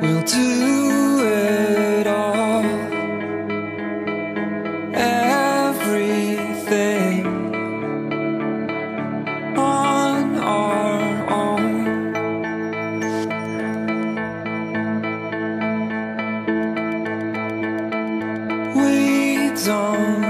We'll do it all. Everything on our own. We don't.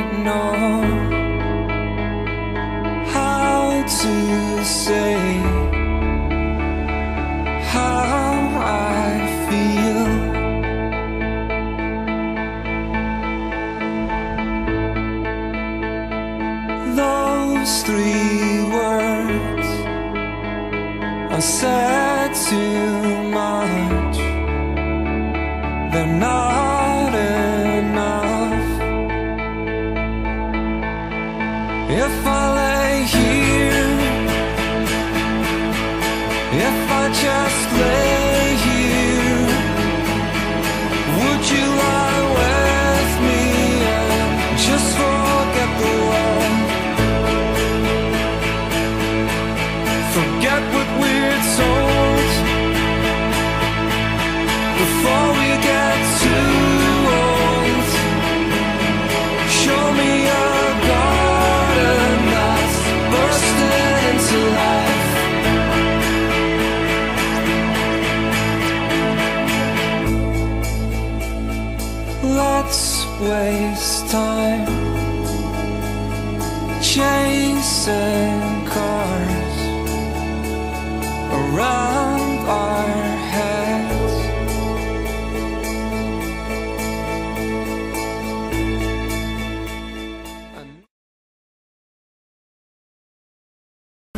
Three words are said too much. They're not enough. If I lay here, if I just lay here, would you waste time chasing cars around our heads.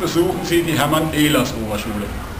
Besuchen Sie die Hermann-Ehlers-Oberschule.